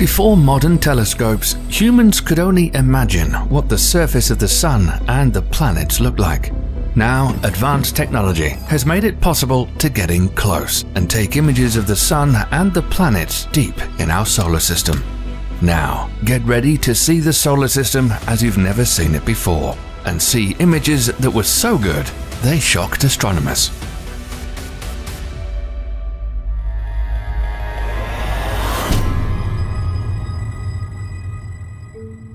Before modern telescopes, humans could only imagine what the surface of the Sun and the planets looked like. Now, advanced technology has made it possible to get in close and take images of the Sun and the planets deep in our solar system. Now, get ready to see the solar system as you've never seen it before and see images that were so good they shocked astronomers.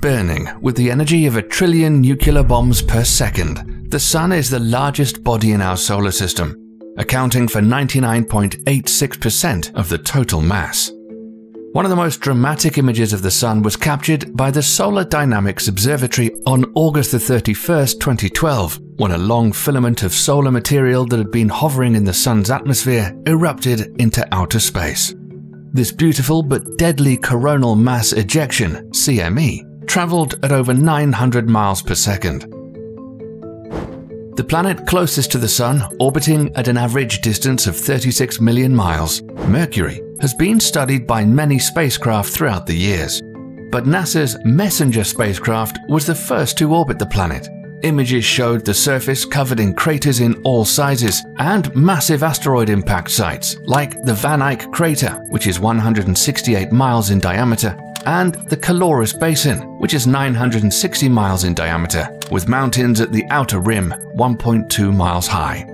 Burning with the energy of a trillion nuclear bombs per second, the Sun is the largest body in our solar system, accounting for 99.86% of the total mass. One of the most dramatic images of the Sun was captured by the Solar Dynamics Observatory on August 31, 2012, when a long filament of solar material that had been hovering in the Sun's atmosphere erupted into outer space. This beautiful but deadly coronal mass ejection, CME, traveled at over 900 miles per second. The planet closest to the Sun, orbiting at an average distance of 36 million miles, Mercury, has been studied by many spacecraft throughout the years. But NASA's MESSENGER spacecraft was the first to orbit the planet. Images showed the surface covered in craters in all sizes and massive asteroid impact sites, like the Van Eyck crater, which is 168 miles in diameter, and the Caloris Basin, which is 960 miles in diameter, with mountains at the outer rim 1.2 miles high.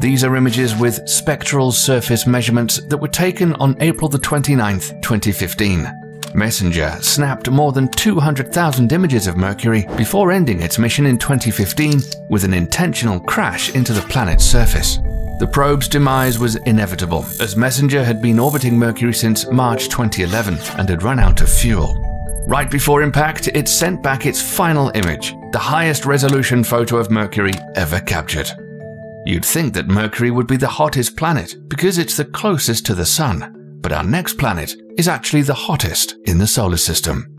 These are images with spectral surface measurements that were taken on April 29, 2015. Messenger snapped more than 200,000 images of Mercury before ending its mission in 2015 with an intentional crash into the planet's surface. The probe's demise was inevitable, as Messenger had been orbiting Mercury since March 2011 and had run out of fuel. Right before impact, it sent back its final image, the highest resolution photo of Mercury ever captured. You'd think that Mercury would be the hottest planet because it's the closest to the Sun, but our next planet is actually the hottest in the solar system.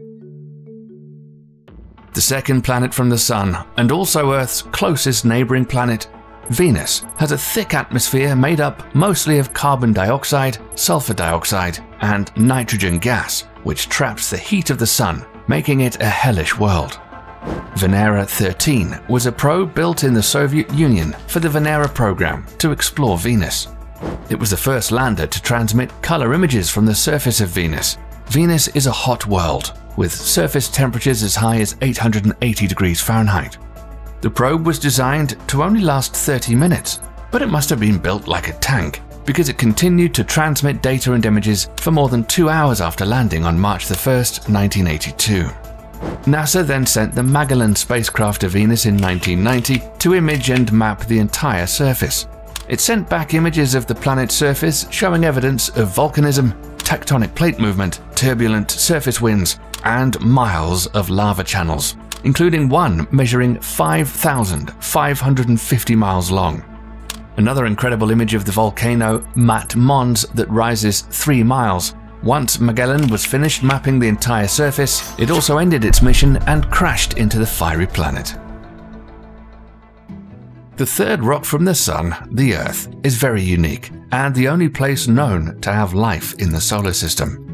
The second planet from the Sun, and also Earth's closest neighboring planet, Venus has a thick atmosphere made up mostly of carbon dioxide, sulfur dioxide, and nitrogen gas, which traps the heat of the sun, making it a hellish world. Venera 13 was a probe built in the Soviet Union for the Venera program to explore Venus. It was the first lander to transmit color images from the surface of Venus. Venus is a hot world, with surface temperatures as high as 880 degrees Fahrenheit. The probe was designed to only last 30 minutes, but it must have been built like a tank because it continued to transmit data and images for more than two hours after landing on March 1, 1982. NASA then sent the Magellan spacecraft to Venus in 1990 to image and map the entire surface. It sent back images of the planet's surface showing evidence of volcanism, tectonic plate movement, turbulent surface winds, and miles of lava channels including one measuring 5,550 miles long. Another incredible image of the volcano Maat Mons that rises 3 miles. Once Magellan was finished mapping the entire surface, it also ended its mission and crashed into the fiery planet. The third rock from the Sun, the Earth, is very unique and the only place known to have life in the solar system.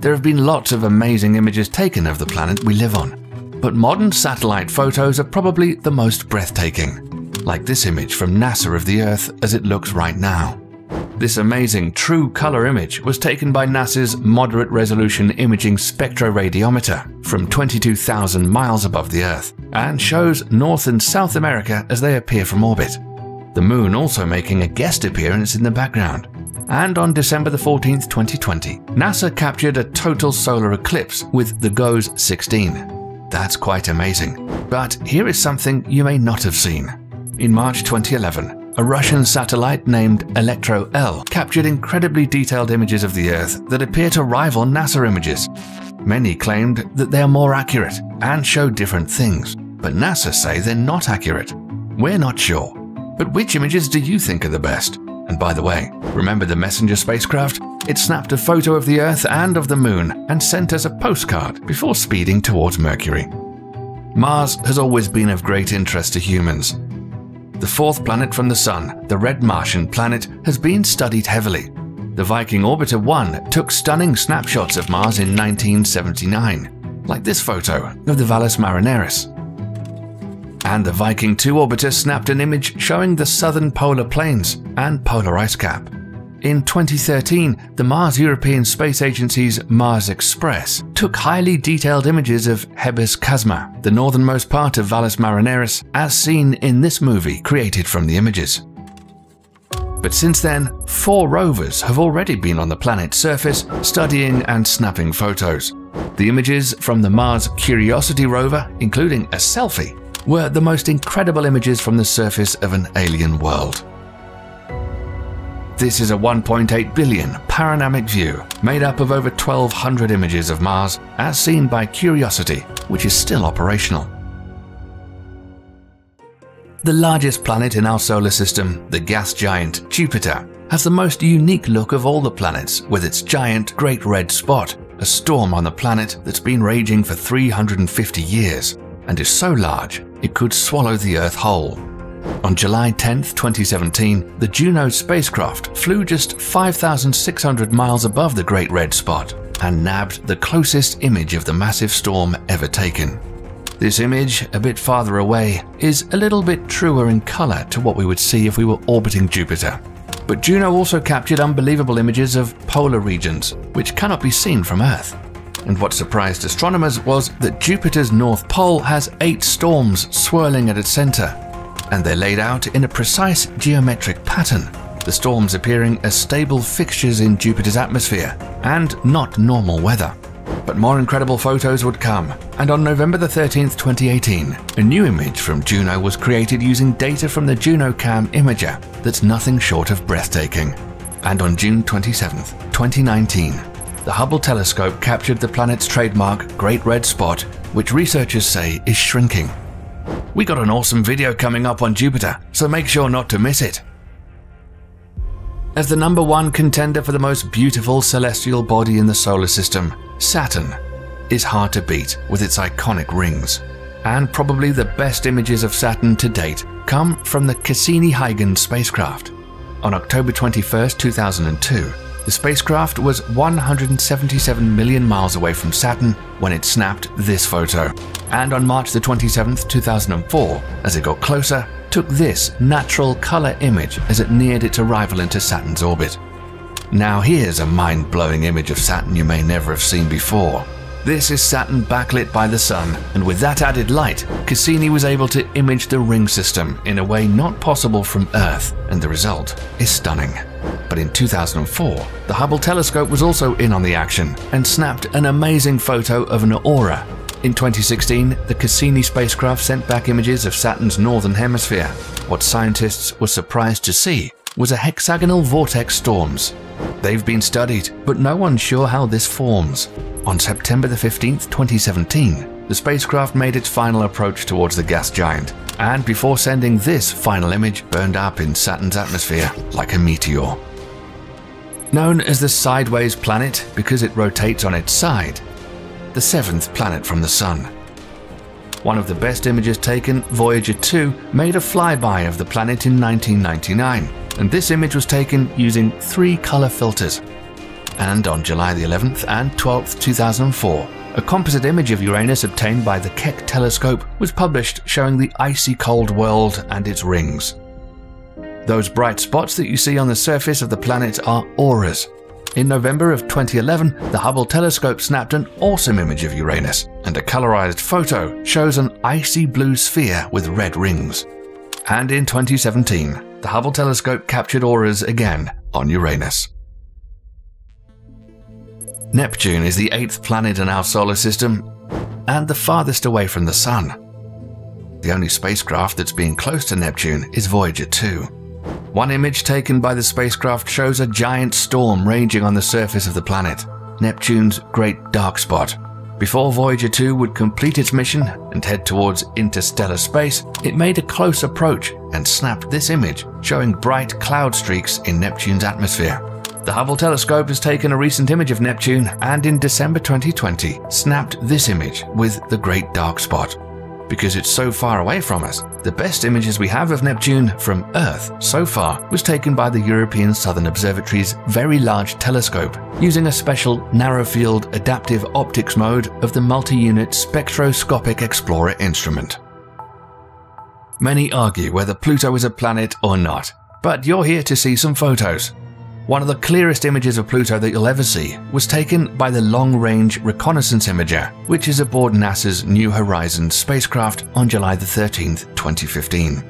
There have been lots of amazing images taken of the planet we live on, but modern satellite photos are probably the most breathtaking, like this image from NASA of the Earth as it looks right now. This amazing true color image was taken by NASA's Moderate Resolution Imaging Spectroradiometer from 22,000 miles above the Earth and shows North and South America as they appear from orbit. The Moon also making a guest appearance in the background. And on December 14, 2020, NASA captured a total solar eclipse with the GOES 16. That's quite amazing. But here is something you may not have seen. In March 2011, a Russian satellite named Electro L captured incredibly detailed images of the Earth that appear to rival NASA images. Many claimed that they are more accurate and show different things, but NASA say they're not accurate. We're not sure. But which images do you think are the best? And by the way, remember the Messenger spacecraft? It snapped a photo of the Earth and of the Moon and sent us a postcard before speeding towards Mercury. Mars has always been of great interest to humans. The fourth planet from the Sun, the red Martian planet, has been studied heavily. The Viking Orbiter 1 took stunning snapshots of Mars in 1979, like this photo of the Valles Marineris. And the Viking 2 orbiter snapped an image showing the southern polar plains and polar ice cap. In 2013, the Mars European Space Agency's Mars Express took highly detailed images of Hebes Chasma, the northernmost part of Valles Marineris, as seen in this movie created from the images. But since then, four rovers have already been on the planet's surface studying and snapping photos. The images from the Mars Curiosity rover, including a selfie, were the most incredible images from the surface of an alien world. This is a 1.8 billion panoramic view made up of over 1200 images of Mars as seen by Curiosity, which is still operational. The largest planet in our solar system, the gas giant Jupiter, has the most unique look of all the planets with its giant Great Red Spot, a storm on the planet that's been raging for 350 years and is so large it could swallow the Earth whole. On July 10, 2017, the Juno spacecraft flew just 5,600 miles above the Great Red Spot and nabbed the closest image of the massive storm ever taken. This image, a bit farther away, is a little bit truer in colour to what we would see if we were orbiting Jupiter. But Juno also captured unbelievable images of polar regions, which cannot be seen from Earth. And what surprised astronomers was that Jupiter's North Pole has eight storms swirling at its centre, and they're laid out in a precise geometric pattern, the storms appearing as stable fixtures in Jupiter's atmosphere and not normal weather. But more incredible photos would come, and on November the 13th, 2018, a new image from Juno was created using data from the JunoCam imager that's nothing short of breathtaking. And on June 27th, 2019, the Hubble telescope captured the planet's trademark Great Red Spot, which researchers say is shrinking. We got an awesome video coming up on Jupiter, so make sure not to miss it. As the number one contender for the most beautiful celestial body in the solar system, Saturn is hard to beat with its iconic rings. And probably the best images of Saturn to date come from the Cassini-Huygens spacecraft. On October 21, 2002, the spacecraft was 177 million miles away from Saturn when it snapped this photo. And on March the 27th, 2004, as it got closer, took this natural color image as it neared its arrival into Saturn's orbit. Now here's a mind-blowing image of Saturn you may never have seen before. This is Saturn backlit by the Sun, and with that added light, Cassini was able to image the ring system in a way not possible from Earth, and the result is stunning. But in 2004, the Hubble telescope was also in on the action and snapped an amazing photo of an aura. In 2016, the Cassini spacecraft sent back images of Saturn's northern hemisphere. What scientists were surprised to see was a hexagonal vortex storms. They've been studied, but no one's sure how this forms. On September the 15th, 2017, the spacecraft made its final approach towards the gas giant, and before sending this final image, burned up in Saturn's atmosphere like a meteor. Known as the sideways planet because it rotates on its side, the seventh planet from the Sun. One of the best images taken, Voyager 2, made a flyby of the planet in 1999, and this image was taken using three color filters. And on July the 11th and 12th, 2004, a composite image of Uranus obtained by the Keck telescope was published showing the icy cold world and its rings. Those bright spots that you see on the surface of the planet are auras. In November of 2011, the Hubble telescope snapped an awesome image of Uranus, and a colorized photo shows an icy blue sphere with red rings. And in 2017, the Hubble telescope captured auras again on Uranus. Neptune is the eighth planet in our solar system and the farthest away from the Sun. The only spacecraft that's been close to Neptune is Voyager 2. One image taken by the spacecraft shows a giant storm raging on the surface of the planet, Neptune's great dark spot. Before Voyager 2 would complete its mission and head towards interstellar space, it made a close approach and snapped this image showing bright cloud streaks in Neptune's atmosphere. The Hubble telescope has taken a recent image of Neptune and in December 2020 snapped this image with the Great Dark Spot. because it's so far away from us. The best images we have of Neptune from Earth so far was taken by the European Southern Observatory's Very Large Telescope using a special narrow field adaptive optics mode of the multi unit Spectroscopic Explorer instrument. Many argue whether Pluto is a planet or not, but you're here to see some photos. One of the clearest images of Pluto that you'll ever see was taken by the Long Range Reconnaissance Imager, which is aboard NASA's New Horizons spacecraft on July 13, 2015.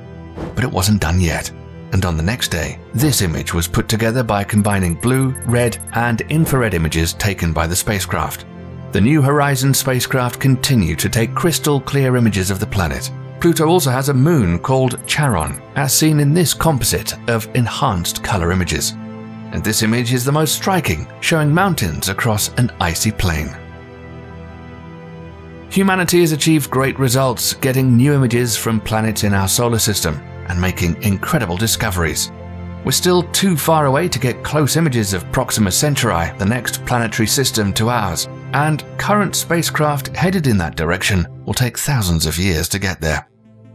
But it wasn't done yet, and on the next day, this image was put together by combining blue, red, and infrared images taken by the spacecraft. The New Horizons spacecraft continued to take crystal clear images of the planet. Pluto also has a moon called Charon, as seen in this composite of enhanced color images and this image is the most striking, showing mountains across an icy plain. Humanity has achieved great results getting new images from planets in our solar system and making incredible discoveries. We're still too far away to get close images of Proxima Centauri, the next planetary system to ours, and current spacecraft headed in that direction will take thousands of years to get there.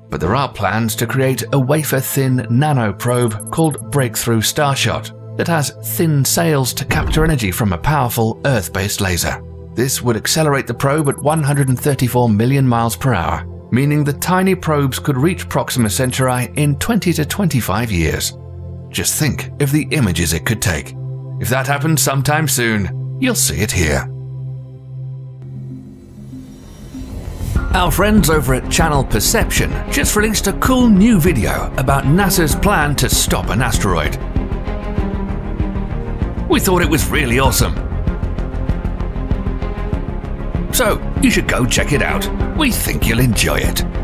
But there are plans to create a wafer thin nano probe called Breakthrough Starshot that has thin sails to capture energy from a powerful Earth based laser. This would accelerate the probe at 134 million miles per hour, meaning the tiny probes could reach Proxima Centauri in 20 to 25 years. Just think of the images it could take. If that happens sometime soon, you'll see it here. Our friends over at Channel Perception just released a cool new video about NASA's plan to stop an asteroid. We thought it was really awesome. So, you should go check it out. We think you'll enjoy it.